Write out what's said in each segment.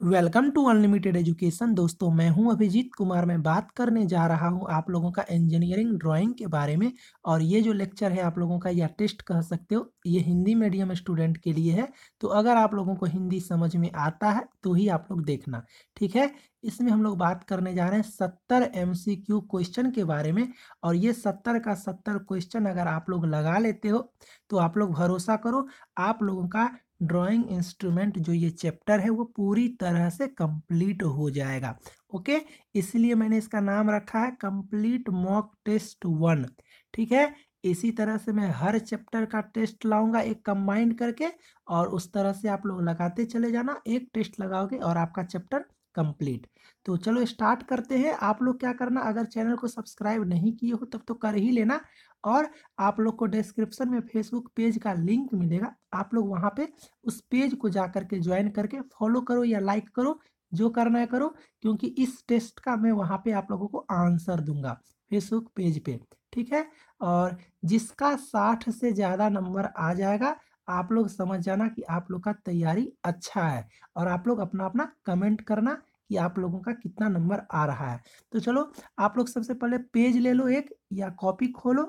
Welcome to unlimited education. दोस्तों, मैं हूँ अभिजीत कुमार। मैं बात करने जा रहा हूँ आप लोगों का इंजीनियरिंग ड्राइंग के बारे में और ये जो लेक्चर है आप लोगों का, या टेस्ट कह सकते हो, ये हिंदी मीडियम स्टूडेंट के लिए है। तो अगर आप लोगों को हिंदी समझ में आता है तो ही आप लोग देखना, ठीक है? इसमें हम लोग बात करने जा रहे हैं सत्तर एम क्वेश्चन के बारे में और ये सत्तर का सत्तर क्वेश्चन अगर आप लोग लगा लेते हो तो आप लोग भरोसा करो, आप लोगों का ड्राइंग इंस्ट्रूमेंट जो ये चैप्टर है वो पूरी तरह से कंप्लीट हो जाएगा। ओके? इसलिए मैंने इसका नाम रखा है कंप्लीट मॉक टेस्ट वन। ठीक है? इसी तरह से मैं हर चैप्टर का टेस्ट लाऊँगा एक कंबाइंड करके और उस तरह से आप लोग लगाते चले जाना, एक टेस्ट लगाओगे और आपका चैप्टर कंप्लीट तो चलो स्टार्ट करते हैं। आप लोग क्या करना, अगर चैनल को सब्सक्राइब नहीं किए हो, तब तो कर ही लेना और आप लोग को डिस्क्रिप्शन में फेसबुक पेज का लिंक मिलेगा। आप लोग वहाँ पे उस पेज को जा करके ज्वाइन करके फॉलो करो या लाइक करो, जो करना है करो, क्योंकि इस टेस्ट का मैं वहाँ पे आप लोगों को आंसर दूँगा फेसबुक पेज पे। ठीक है? और जिसका साठ से ज़्यादा नंबर आ जाएगा, आप लोग समझ जाना कि आप लोग का तैयारी अच्छा है और आप लोग अपना अपना कमेंट करना कि आप लोगों का कितना नंबर आ रहा है। तो चलो, आप लोग सबसे पहले पेज ले लो एक या कॉपी खोलो,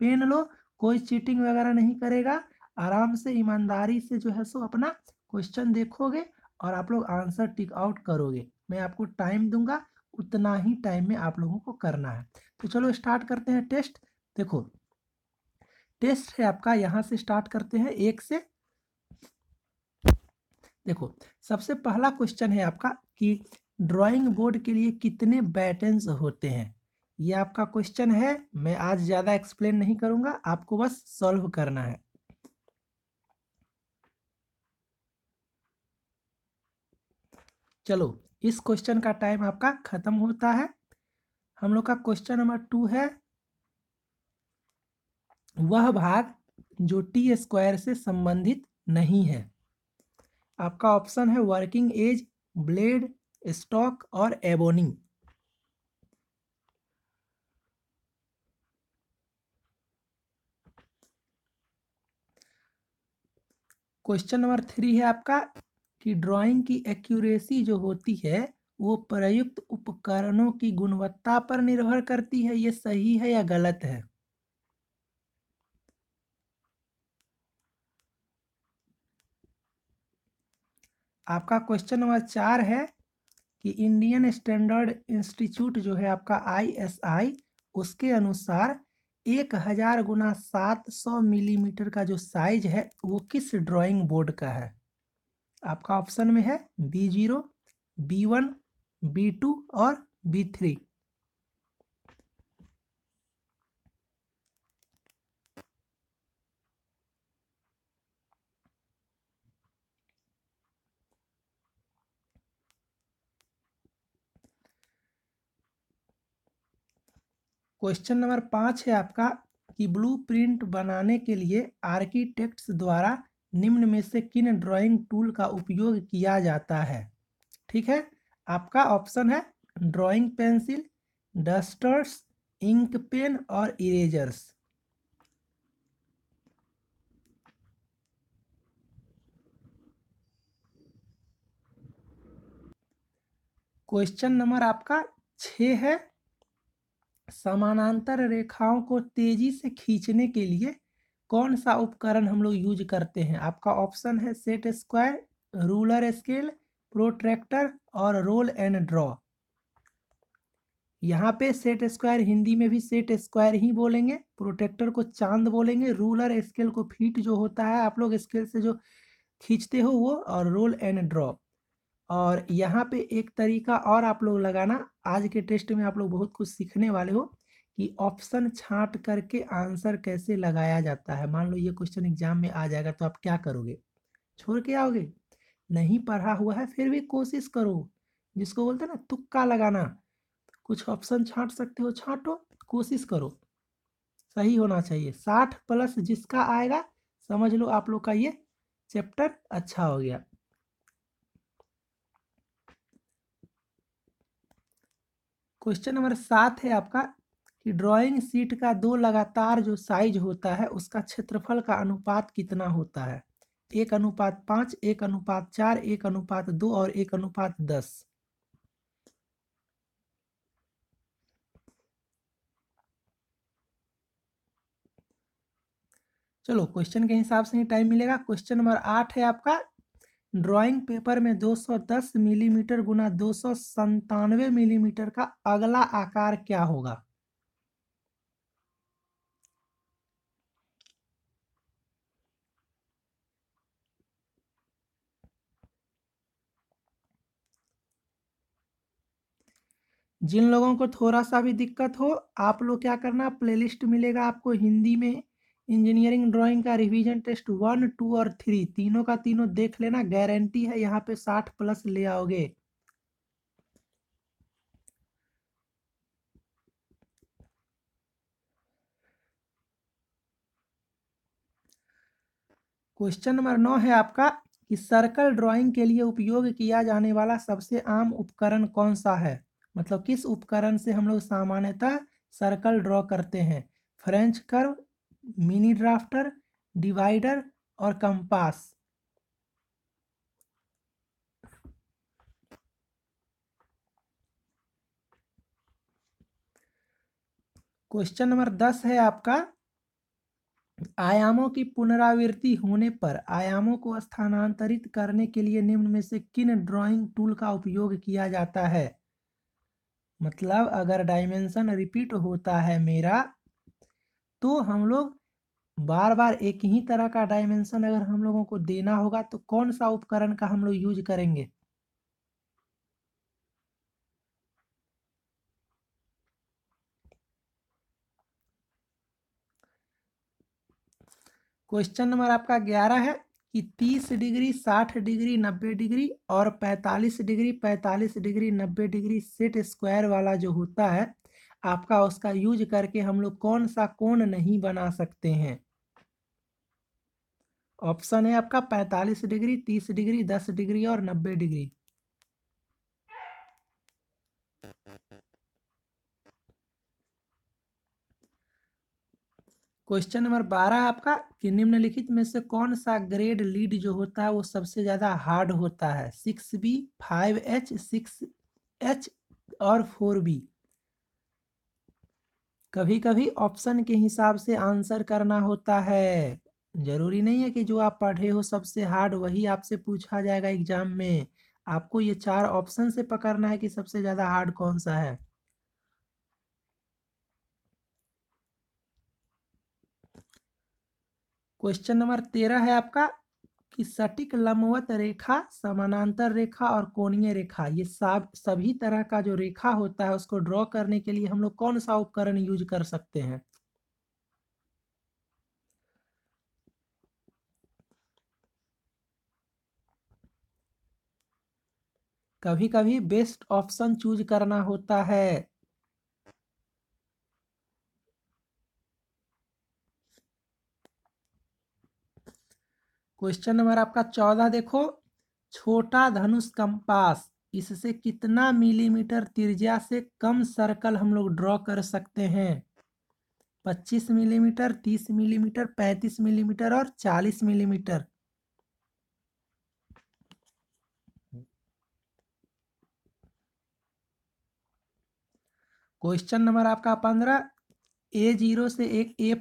पेन लो, कोई चीटिंग वगैरह नहीं करेगा। आराम से, ईमानदारी से जो है सो अपना क्वेश्चन देखोगे और आप लोग आंसर टिक आउट करोगे। मैं आपको टाइम दूँगा, उतना ही टाइम में आप लोगों को करना है। तो चलो स्टार्ट करते हैं टेस्ट। देखो, टेस्ट है आपका, यहाँ से स्टार्ट करते हैं एक से। देखो, सबसे पहला क्वेश्चन है आपका कि ड्राइंग बोर्ड के लिए कितने बैटन्स होते हैं? ये आपका क्वेश्चन है, मैं आज ज़्यादा एक्सप्लेन नहीं करूँगा, आपको बस सॉल्व करना है। चलो, इस क्वेश्चन का टाइम आपका खत्म होता है। हम लोग का क्वेश्चन नंबर टू है, वह भाग जो टी स्क्वायर से संबंधित नहीं है। आपका ऑप्शन है वर्किंग एज ब्लेड स्टॉक और एबोनी क्वेश्चन नंबर थ्री है आपका कि ड्राइंग की एक्यूरेसी जो होती है, वो प्रयुक्त उपकरणों की गुणवत्ता पर निर्भर करती है, ये सही है या गलत है? आपका क्वेश्चन नंबर चार है कि इंडियन स्टैंडर्ड इंस्टीट्यूट जो है आपका आईएसआई उसके अनुसार एक हज़ार गुना सात सौ मिलीमीटर का जो साइज़ है, वो किस ड्राइंग बोर्ड का है? आपका ऑप्शन में है B zero B one B two और बी थ्री क्वेश्चन नंबर पाँच है आपका कि ब्लूप्रिंट बनाने के लिए आर्किटेक्ट्स द्वारा निम्न में से किन ड्राइंग टूल का उपयोग किया जाता है? ठीक है? आपका ऑप्शन है drawing pencil, dusters, ink pen और इरेजर्स। क्वेश्चन नंबर आपका छ है समानांतर रेखाओं को तेज़ी से खींचने के लिए कौन सा उपकरण हम लोग यूज़ करते हैं? आपका ऑप्शन है set square, ruler scale, protractor और रोल एंड ड्रॉ। यहाँ पे सेट स्क्वायर हिंदी में भी सेट स्क्वायर ही बोलेंगे। प्रोटेक्टर को चाँद बोलेंगे। रूलर स्केल को फीट जो होता है, आप लोग स्केल से जो खींचते हो वो और रोल एंड ड्रॉ। और यहाँ पे एक तरीका और आप लोग लगाना। आज के टेस्ट में आप लोग बहुत कुछ सीखने वाले हो कि ऑप्शन छांट करके आंसर कैसे लगाया जाता है। मान लो ये क्वेश्चन एग्ज़ाम में आ जाएगा तो आप क्या करोगे? छोड़ के आओगे? नहीं पढ़ा हुआ है फिर भी कोशिश करो। जिसको बोलते हैं ना, तुक्का लगाना। कुछ ऑप्शन छांट सकते हो, छांटो, कोशिश करो। सही होना चाहिए। साठ प्लस जिसका आएगा, समझ लो आप लोग का ये चैप्टर अच्छा हो गया। क्वेश्चन नंबर सात है आपका कि ड्राइंग सीट का दो लगातार जो साइज़ होता है, उसका क्षेत्रफल का अनुपात कितना होता है? एक अनुपात पाँच, एक अनुपात चार, एक अनुपात दो और एक अनुपात दस। चलो क्वेश्चन के हिसाब से ही टाइम मिलेगा। क्वेश्चन नंबर आठ है आपका ड्राइंग पेपर में 210 मिलीमीटर गुना दो मिलीमीटर का अगला आकार क्या होगा? जिन लोगों को थोड़ा सा भी दिक्कत हो, आप लोग क्या करना, प्लेलिस्ट मिलेगा आपको हिंदी में। इंजीनियरिंग ड्राइंग का रिवीजन टेस्ट वन, टू और थ्री। तीनों का तीनों देख लेना, गारंटी है यहाँ पे साठ प्लस ले आओगे। क्वेश्चन नंबर नौ है आपका कि सर्कल ड्राइंग के लिए उपयोग किया जाने वाला सबसे आम उपकरण कौन सा है? मतलब किस उपकरण से हम लोग सामान्यतः सर्कल ड्रॉ करते हैं? French curve mini drafter, divider और कंपास। क्वेश्चन नंबर दस है आपका। आयामों की पुनरावृत्ति होने पर आयामों को स्थानांतरित करने के लिए निम्न में से किन ड्राइंग टूल का उपयोग किया जाता है? मतलब अगर डायमेंशन रिपीट होता है मेरा तो हम लोग बार बार एक ही तरह का डायमेंशन अगर हम लोगों को देना होगा तो कौन सा उपकरण का हम लोग यूज़ करेंगे? क्वेश्चन नंबर आपका ग्यारह है कि तीस डिग्री, साठ डिग्री, नब्बे डिग्री और पैंतालीस डिग्री पैंतालीस डिग्री, नब्बे डिग्री सेट स्क्वायर वाला जो होता है आपका उसका यूज़ करके हम लोग कौन सा कोण नहीं बना सकते हैं। ऑप्शन है आपका पैंतालीस डिग्री, तीस डिग्री, दस डिग्री और नब्बे डिग्री। क्वेश्चन नंबर बारह आपका, कि निम्नलिखित में से कौन सा ग्रेड लीड जो होता है वो सबसे ज़्यादा हार्ड होता है? Six B, five H, six H और फोर बी। कभी कभी ऑप्शन के हिसाब से आंसर करना होता है। ज़रूरी नहीं है कि जो आप पढ़े हो सबसे हार्ड वही आपसे पूछा जाएगा एग्ज़ाम में। आपको ये चार ऑप्शन से पकड़ना है कि सबसे ज़्यादा हार्ड कौन सा है। क्वेश्चन नंबर तेरह है आपका। कि सटिक लंबवत रेखा, समानांतर रेखा और कोणीय रेखा, ये सब, सभी तरह का जो रेखा होता है उसको ड्रॉ करने के लिए हम लोग कौन सा उपकरण यूज़ कर सकते हैं? कभी कभी बेस्ट ऑप्शन चूज़ करना होता है। क्वेश्चन नंबर आपका चौदह देखो। छोटा धनुष कंपास, इससे कितना मिलीमीटर त्रिज्या से कम सर्कल हम लोग ड्रॉ कर सकते हैं? पच्चीस मिलीमीटर तीस मिलीमीटर पैंतीस मिलीमीटर और चालीस मिलीमीटर क्वेश्चन नंबर आपका पंद्रह। ए ज़ीरो से एक ए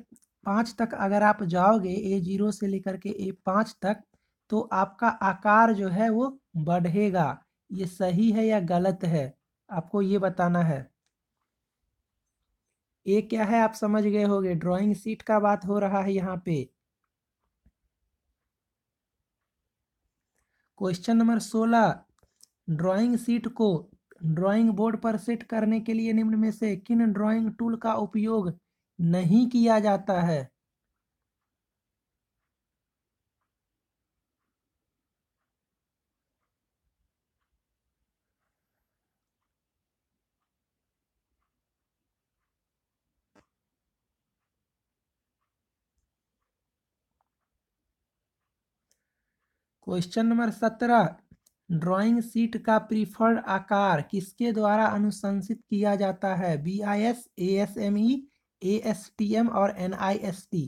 पाँच तक अगर आप जाओगे ए ज़ीरो से लेकर के ए पाँच तक तो आपका आकार जो है वो बढ़ेगा। ये सही है या गलत है? आपको ये बताना है। ए क्या है? आप समझ गए होगे। ड्राइंग सीट का बात हो रहा है यहाँ पे। क्वेश्चन नंबर सोलह। ड्राइंग सीट को ड्राइंग बोर्ड पर सेट करने के लिए निम्न में से किन ड्राइंग टूल का उपयोग नहीं किया जाता है। क्वेश्चन नंबर सत्रह ड्राइंग सीट का प्रीफर्ड आकार किसके द्वारा अनुशंसित किया जाता है? B I S A S M E A S T M और N I S T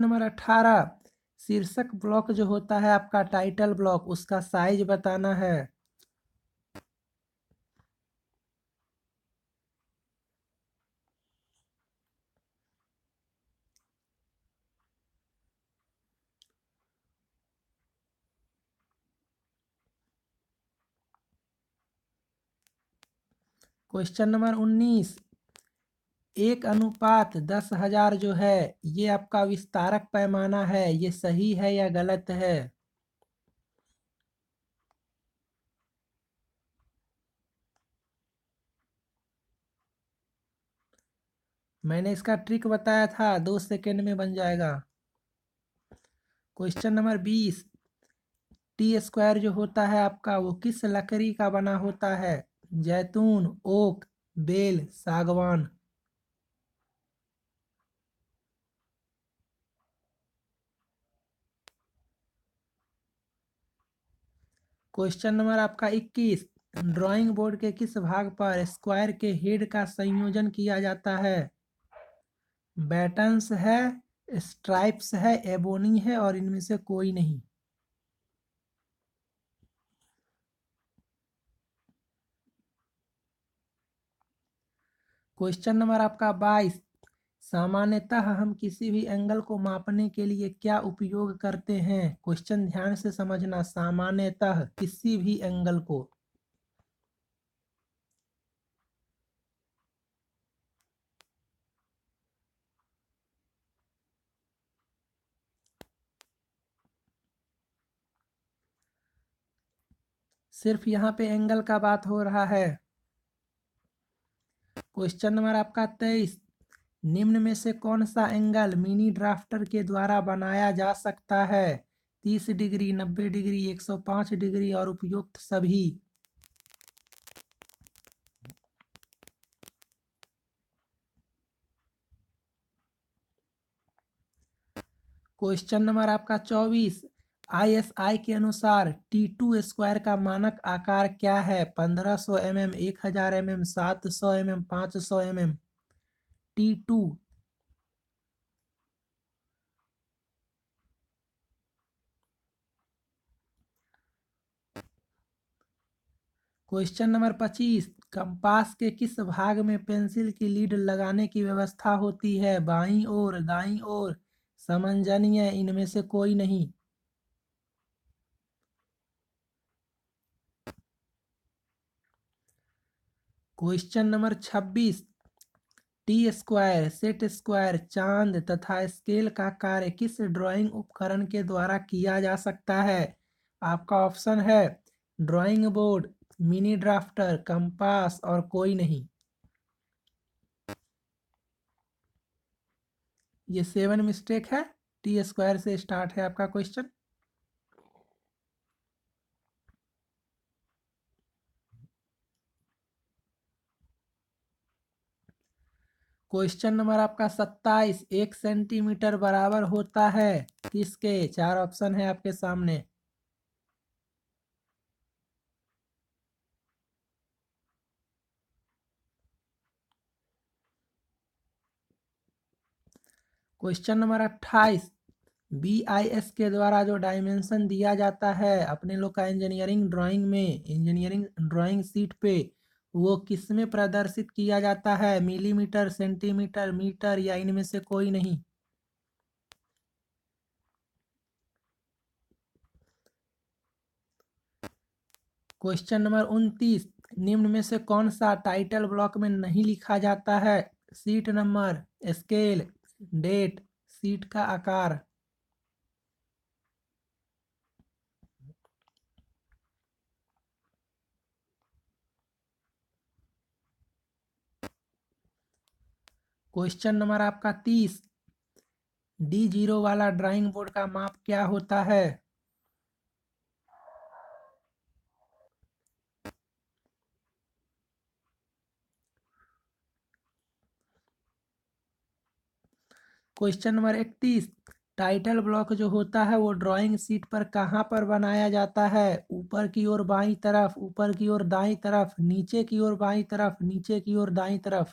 number अठारह, शीर्षक ब्लॉक जो होता है आपका टाइटल ब्लॉक, उसका साइज़ बताना है। क्वेश्चन नंबर उन्नीस। एक अनुपात दस हज़ार जो है, ये आपका विस्तारक पैमाना है, ये सही है या गलत है? मैंने इसका ट्रिक बताया था, दो सेकेंड में बन जाएगा। क्वेश्चन नंबर बीस। टी स्क्वायर जो होता है आपका, वो किस लकड़ी का बना होता है? जैतून, ओक, बेल, सागवान। क्वेश्चन नंबर आपका 21 ड्राइंग बोर्ड के किस भाग पर स्क्वायर के हेड का संयोजन किया जाता है? बैटन्स है स्ट्राइप्स है एबोनी है और इनमें से कोई नहीं। क्वेश्चन नंबर आपका 22 सामान्यतः हम किसी भी एंगल को मापने के लिए क्या उपयोग करते हैं? क्वेश्चन ध्यान से समझना। सामान्यतः किसी भी एंगल को। सिर्फ़ यहाँ पे एंगल का बात हो रहा है। क्वेश्चन नंबर आपका तेईस। निम्न में से कौन सा एंगल मिनी ड्राफ्टर के द्वारा बनाया जा सकता है? तीस डिग्री, नब्बे डिग्री, एक सौ पाँच डिग्री और उपयुक्त सभी। क्वेश्चन नंबर आपका चौबीस। आईएसआई के अनुसार टी टू स्क्वायर का मानक आकार क्या है? पंद्रह सौ एम एम एक हज़ार एम एम सात सौ एम एम पाँच सौ M M T two question number पच्चीस। कंपास के किस भाग में पेंसिल की लीड लगाने की व्यवस्था होती है? बाई ओर, दाई ओर। समंजनीय, इनमें से कोई नहीं। क्वेश्चन नंबर छब्बीस, टी स्क्वायर, सेट स्क्वायर, चाँद तथा स्केल का कार्य किस ड्राइंग उपकरण के द्वारा किया जा सकता है? आपका ऑप्शन है drawing board, mini drafter, compass और कोई नहीं। ये सेवन मिस्टेक है, टी स्क्वायर से स्टार्ट है आपका क्वेश्चन। क्वेश्चन नंबर आपका सत्ताईस, एक सेंटीमीटर बराबर होता है। किसके? चार ऑप्शन है आपके सामने। क्वेश्चन नंबर अट्ठाईस बी आई एस के द्वारा जो डायमेंशन दिया जाता है अपने लोग का इंजीनियरिंग ड्राइंग में इंजीनियरिंग ड्राइंग सीट पे वो किसमें प्रदर्शित किया जाता है? मिलीमीटर, सेंटीमीटर, मीटर या इनमें से कोई नहीं? क्वेश्चन नंबर उनतीस। निम्न में से कौन सा टाइटल ब्लॉक में नहीं लिखा जाता है? Sheet number, scale, date, sheet का आकार। क्वेश्चन नंबर आपका तीस। डी ज़ीरो वाला ड्राइंग बोर्ड का माप क्या होता है? क्वेश्चन नंबर इकतीस। टाइटल ब्लॉक जो होता है वो ड्राइंग सीट पर कहाँ पर बनाया जाता है? ऊपर की ओर बाई तरफ़, ऊपर की ओर दाई तरफ़, नीचे की ओर बाई तरफ़, नीचे की ओर दाई तरफ़।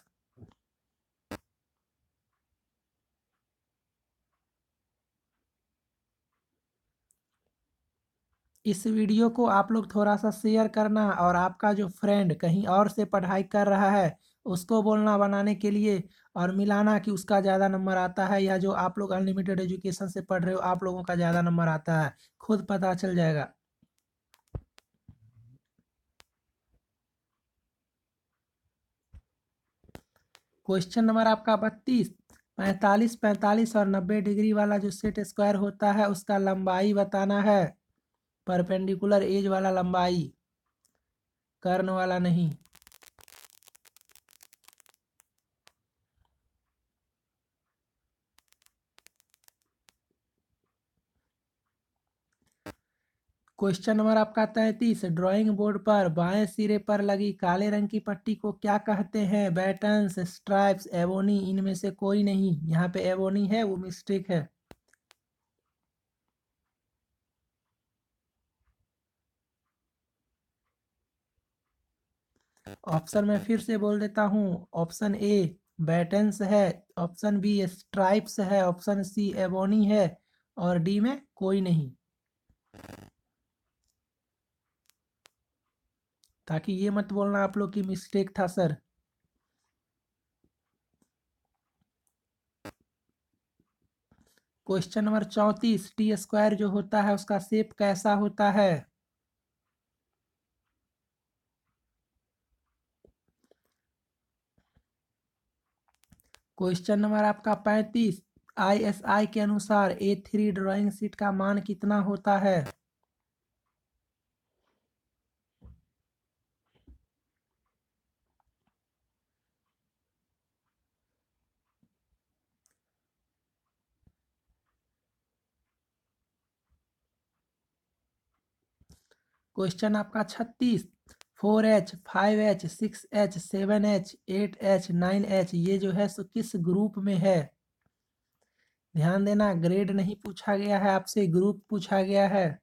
इस वीडियो को आप लोग थोड़ा-सा शेयर करना और आपका जो फ्रेंड कहीं और से पढ़ाई कर रहा है, उसको बोलना बनाने के लिए और मिलाना कि उसका ज़्यादा नंबर आता है या जो आप लोग अनलिमिटेड एजुकेशन से पढ़ रहे हो, आप लोगों का ज़्यादा नंबर आता है। खुद पता चल जाएगा। क्वेश्चन नंबर आपका 32 45 45 और 90 डिग्री वाला जो सेट स्क्वायर होता है उसका लंबाई बताना है परपेंडिकुलर एज वाला लंबाई। कर्ण वाला नहीं। क्वेश्चन नंबर आपका तैतीस। ड्राइंग बोर्ड पर बाएँ सिरे पर लगी काले रंग की पट्टी को क्या कहते हैं? बैटन्स, स्ट्राइप्स, एवोनी, इनमें से कोई नहीं। यहाँ पे एवोनी है, वो मिस्टेक है। ऑप्शन में फिर से बोल देता हूँ, ऑप्शन ए बैटन्स है, ऑप्शन बी स्ट्राइप्स है, ऑप्शन सी एवोनी है, और डी में कोई नहीं। ताकि ये मत बोलना आप लोग की मिस्टेक था सर क्वेश्चन नंबर चौंतीस टी स्क्वायर जो होता है उसका सेप कैसा होता है? क्वेश्चन नंबर आपका पैंतीस आईएसआई के अनुसार ए थ्री ड्रॉइंग सीट का मान कितना होता है? क्वेश्चन आपका छत्तीस four H, five H, six H, seven H, eight H, nine H, ये जो है सो किस ग्रुप में है? ध्यान देना, ग्रेड नहीं पूछा गया है आपसे, ग्रुप पूछा गया है।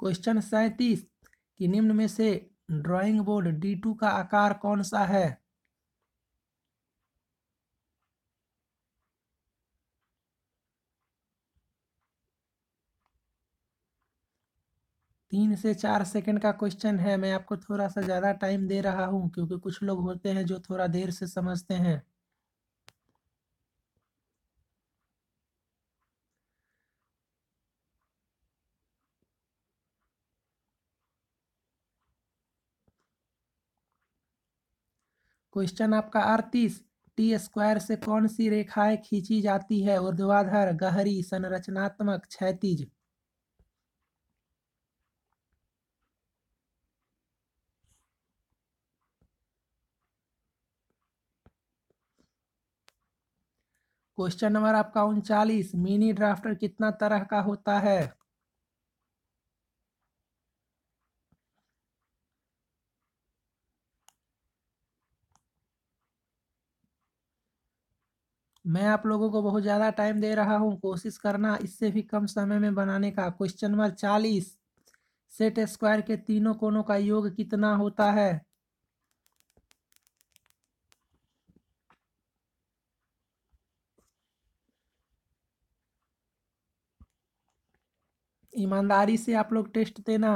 क्वेश्चन सैतीस, कि निम्न में से ड्राइंग बोर्ड डी टू का आकार कौन सा है? तीन से चार सेकंड का क्वेश्चन है। मैं आपको थोड़ा सा ज़्यादा टाइम दे रहा हूँ, क्योंकि कुछ लोग होते हैं जो थोड़ा देर से समझते हैं। क्वेश्चन आपका अड़तीस टी स्क्वायर से कौन सी रेखाएँ खींची जाती है? ऊर्ध्वाधर, गहरी, संरचनात्मक, क्षैतिज। क्वेश्चन नंबर आपका उनचालीस, मिनी ड्राफ्टर कितना तरह का होता है? मैं आप लोगों को बहुत ज़्यादा टाइम दे रहा हूँ, कोशिश करना इससे भी कम समय में बनाने का। क्वेश्चन नंबर चालीस, सेट स्क्वायर के तीनों कोनों का योग कितना होता है? ईमानदारी से आप लोग टेस्ट देना।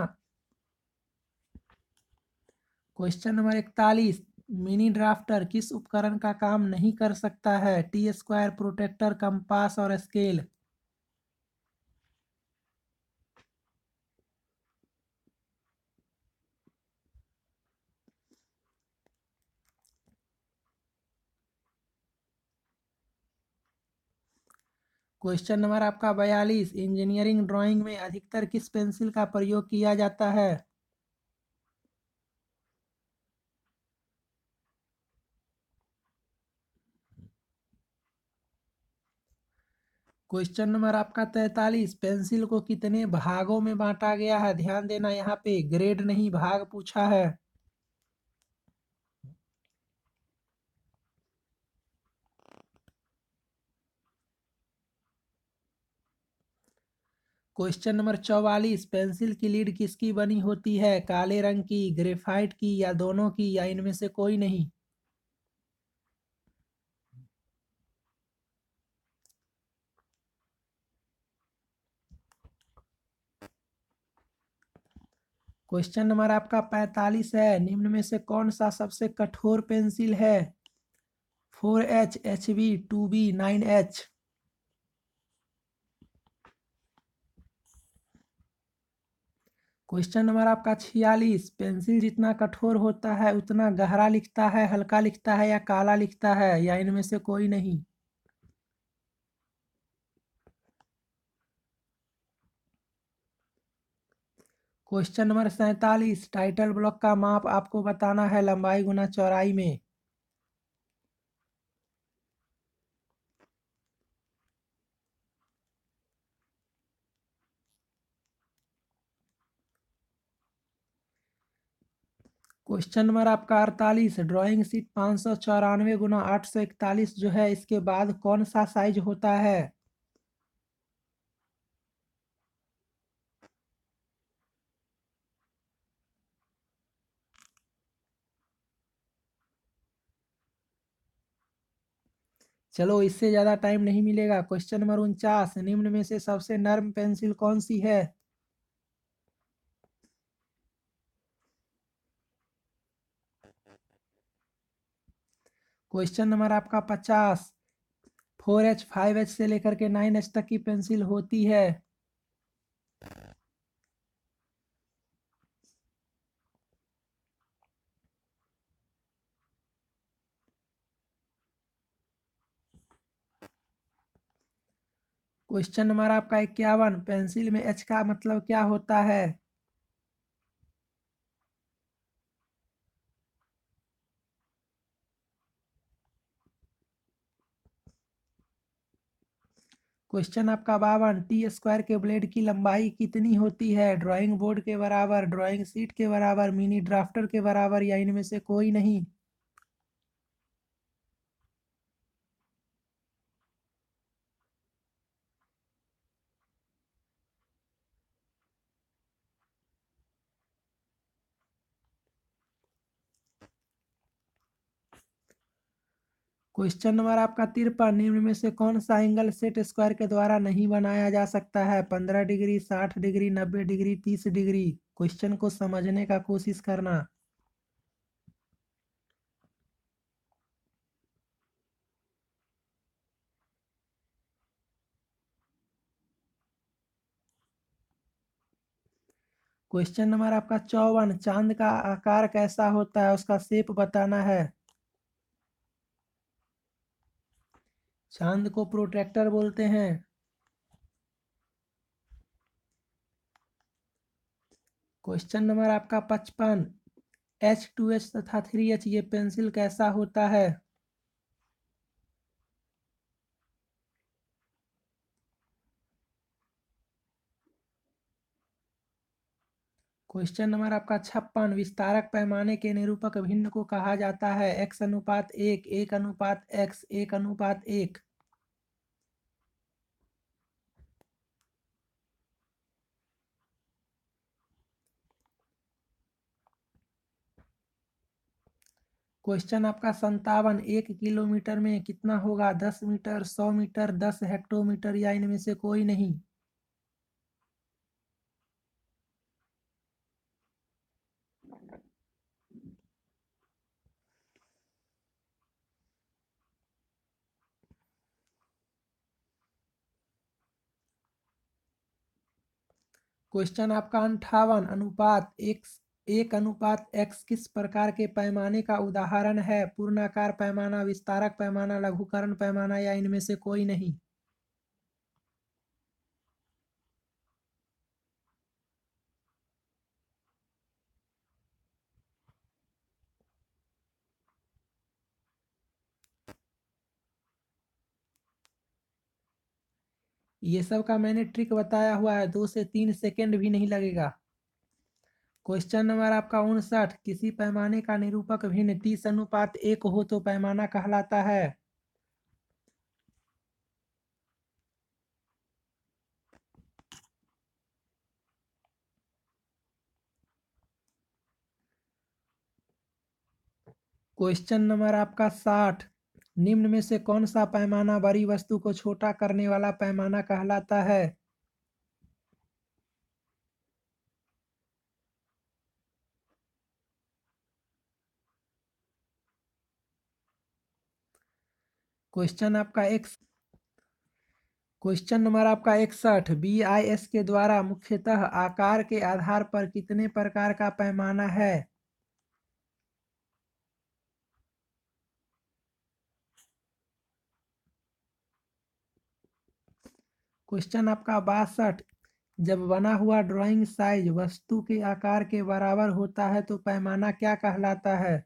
क्वेश्चन नंबर इकतालीस मिनी ड्राफ्टर किस उपकरण का काम नहीं कर सकता है? टी स्क्वायर प्रोटेक्टर कंपास और स्केल क्वेश्चन नंबर आपका बयालीस. इंजीनियरिंग ड्राइंग में अधिकतर किस पेंसिल का प्रयोग किया जाता है? क्वेश्चन नंबर आपका तैतालीस, पेंसिल को कितने भागों में बांटा गया है? ध्यान देना, यहाँ पे ग्रेड नहीं, भाग पूछा है। क्वेश्चन नंबर चौवालीस, पेंसिल की लीड किसकी बनी होती है? काले रंग की, ग्रेफाइट की या दोनों की, या इनमें से कोई नहीं? क्वेश्चन नंबर आपका पैंतालीस है। निम्न में से कौन सा सबसे कठोर पेंसिल है? Four H H B, two B, nine H. Question number आपका छियालीस। पेंसिल जितना कठोर होता है, उतना गहरा लिखता है, हल्का लिखता है या काला लिखता है, या इनमें से कोई नहीं? क्वेश्चन नंबर सैतालीस, टाइटल ब्लॉक का माप आपको बताना है लंबाई गुना चौड़ाई में। क्वेश्चन नंबर आपका अड़तालीस, ड्राइंग सीट पाँच सौ चौरानवे गुना आठ सौ इकतालीस जो है, इसके बाद कौन सा साइज़ होता है? चलो इससे ज़्यादा टाइम नहीं मिलेगा। क्वेश्चन नंबर उनचास, निम्न में से सबसे नर्म पेंसिल कौन सी है? क्वेश्चन नंबर आपका पचास, फोर एच, फाइव एच से लेकर के नाइन एच तक की पेंसिल होती है। क्वेश्चन नंबर आपका इक्यावन पेंसिल में एच का मतलब क्या होता है? क्वेश्चन आपका बावन टी स्क्वायर के ब्लेड की लंबाई कितनी होती है? ड्राइंग बोर्ड के बराबर ड्राइंग सीट के बराबर मिनी ड्राफ्टर के बराबर, या इनमें से कोई नहीं? क्वेश्चन नंबर आपका तिरपन, निम्न में से कौन सा एंगल सेट स्क्वायर के द्वारा नहीं बनाया जा सकता है? पंद्रह डिग्री, साठ डिग्री, नब्बे डिग्री, तीस डिग्री। क्वेश्चन को समझने का कोशिश करना। क्वेश्चन नंबर आपका चौवन, चाँद का आकार कैसा होता है? उसका शेप बताना है। चाँद को प्रोट्रैक्टर बोलते हैं। क्वेश्चन नंबर आपका पचपन। एच टू एच तथा थ्री एच ये पेंसिल कैसा होता है? क्वेश्चन नंबर आपका छप्पन, विस्तारक पैमाने के निरूपक भिन्न को कहा जाता है। एक्स अनुपात एक एक अनुपात एक्स एक अनुपात एक। क्वेश्चन आपका संतावन एक किलोमीटर में कितना होगा? दस मीटर, सौ मीटर, दस हेक्टोमीटर या इनमें से कोई नहीं। क्वेश्चन आपका अंठावन, अनुपात एक एक अनुपात एक्स किस प्रकार के पैमाने का उदाहरण है? पूर्णाकार पैमाना, विस्तारक पैमाना, लघुकरण पैमाना या इनमें से कोई नहीं? ये सब का मैंने ट्रिक बताया हुआ है तो दो से तीन सेकेंड भी नहीं लगेगा। क्वेश्चन नंबर आपका उनसठ, किसी पैमाने का निरूपक भिन्न तीस अनुपात एक हो तो पैमाना कहलाता है। क्वेश्चन नंबर आपका साठ निम्न में से कौन सा पैमाना बड़ी वस्तु को छोटा करने वाला पैमाना कहलाता है? क्वेश्चन आपका एक क्वेश्चन नंबर आपका इकसठ। बी आई एस के द्वारा मुख्यतः आकार के आधार पर कितने प्रकार का पैमाना है? क्वेश्चन आपका बासठ। जब बना हुआ ड्राइंग साइज़ वस्तु के आकार के बराबर होता है तो पैमाना क्या कहलाता है?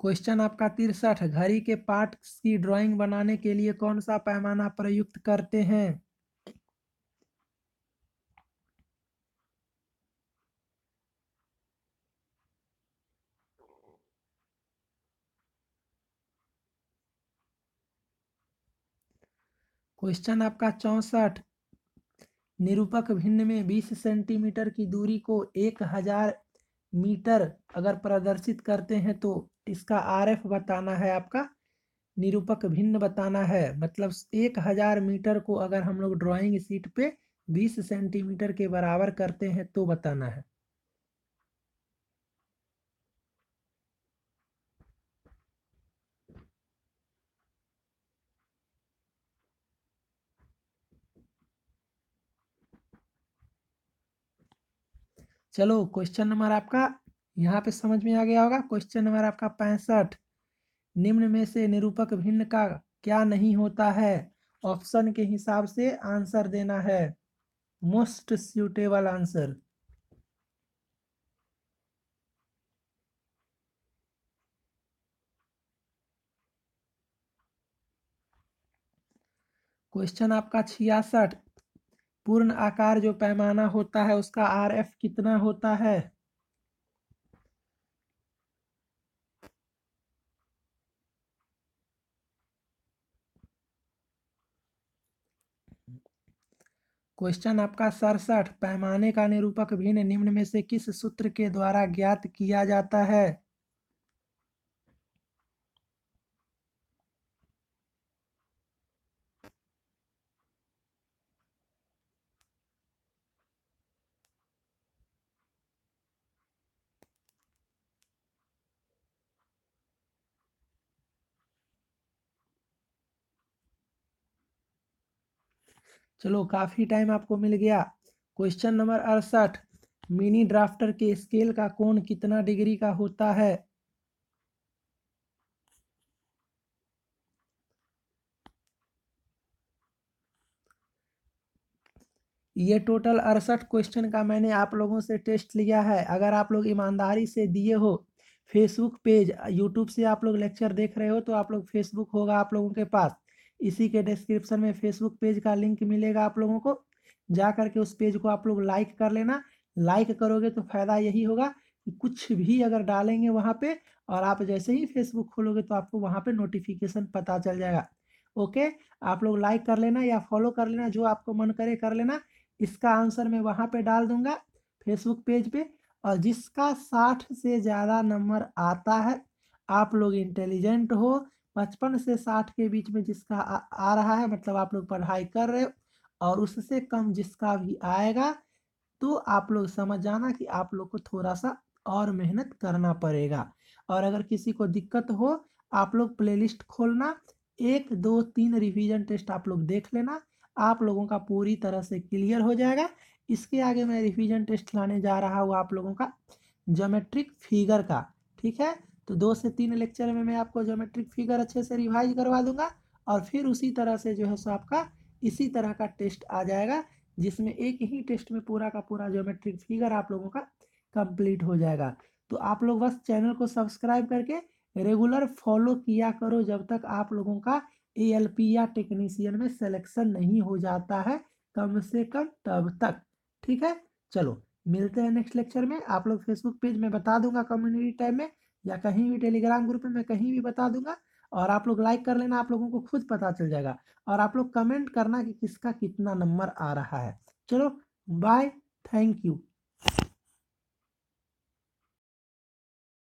क्वेश्चन आपका तिरसठ। घड़ी के पार्ट्स की ड्राइंग बनाने के लिए कौन सा पैमाना प्रयुक्त करते हैं? क्वेश्चन आपका चौसठ। निरूपक भिन्न में 20 सेंटीमीटर की दूरी को 1000 मीटर अगर प्रदर्शित करते हैं तो इसका आरएफ बताना है आपका। निरूपक भिन्न बताना है मतलब एक हज़ार मीटर को अगर हम लोग ड्राइंग शीट पे 20 सेंटीमीटर के बराबर करते हैं तो बताना है। चलो क्वेश्चन नंबर आपका यहाँ पे समझ में आ गया होगा। क्वेश्चन नंबर आपका पैंसठ। निम्न में से निरूपक भिन्न का क्या नहीं होता है? ऑप्शन के हिसाब से आंसर देना है। Most suitable answer. क्वेश्चन आपका छियासठ। पूर्ण आकार जो पैमाना होता है, उसका आर एफ़ कितना होता है? क्वेश्चन आपका सड़सठ, पैमाने का निरूपक भिन्न निम्न में से किस सूत्र के द्वारा ज्ञात किया जाता है? चलो काफ़ी टाइम आपको मिल गया। क्वेश्चन नंबर अड़सठ मिनी ड्राफ्टर के स्केल का कोण कितना डिग्री का होता है? ये टोटल अड़सठ क्वेश्चन का मैंने आप लोगों से टेस्ट लिया है। अगर आप लोग ईमानदारी से दिए हो फेसबुक पेज यूट्यूब से आप लोग लेक्चर देख रहे हो तो आप लोग फेसबुक होगा आप लोगों के पास। इसी के डिस्क्रिप्शन में फेसबुक पेज का लिंक मिलेगा आप लोगों को। जा करके उस पेज को आप लोग लाइक कर लेना। लाइक करोगे तो फ़ायदा यही होगा कि कुछ भी अगर डालेंगे वहाँ पे और आप जैसे ही फेसबुक खोलोगे तो आपको वहाँ पे नोटिफिकेशन पता चल जाएगा। ओके आप लोग लाइक कर लेना या फॉलो कर लेना, जो आपको मन करे कर लेना। इसका आंसर मैं वहाँ पे डाल दूँगा फेसबुक पेज पे। और जिसका साठ से ज़्यादा नंबर आता है, आप लोग इंटेलिजेंट हो पचपन से साठ के बीच में जिसका आ, आ रहा है मतलब आप लोग पढ़ाई कर रहे हो और उससे कम जिसका भी आएगा तो आप लोग समझ जाना कि आप लोग को थोड़ा सा और मेहनत करना पड़ेगा। और अगर किसी को दिक्कत हो आप लोग प्लेलिस्ट खोलना एक दो तीन रिवीजन टेस्ट आप लोग देख लेना आप लोगों का पूरी तरह से क्लियर हो जाएगा। इसके आगे मैं रिवीजन टेस्ट लाने जा रहा हूँ आप लोगों का जोमेट्रिक फिगर का ठीक है? तो दो से तीन लेक्चर में मैं आपको ज्योमेट्रिक फिगर अच्छे से रिवाइज करवा दूँगा और फिर उसी तरह से जो है सो आपका इसी तरह का टेस्ट आ जाएगा, जिसमें एक ही टेस्ट में पूरा का पूरा ज्योमेट्रिक फिगर आप लोगों का कंप्लीट हो जाएगा। तो आप लोग बस चैनल को सब्सक्राइब करके रेगुलर फॉलो किया करो जब तक आप लोगों का ए एल पी या टेक्नीशियन में सिलेक्शन नहीं हो जाता है, कम से कम तब तक। ठीक है? चलो, मिलते हैं नेक्स्ट लेक्चर में। आप लोग फेसबुक पेज में बता दूँगा कम्युनिटी टाइम में। या कहीं भी टेलीग्राम ग्रुप में मैं कहीं भी बता दूँगा और आप लोग लाइक कर लेना, आप लोगों को खुद पता चल जाएगा और आप लोग कमेंट करना कि किसका कितना नंबर आ रहा है। चलो बाय, थैंक यू।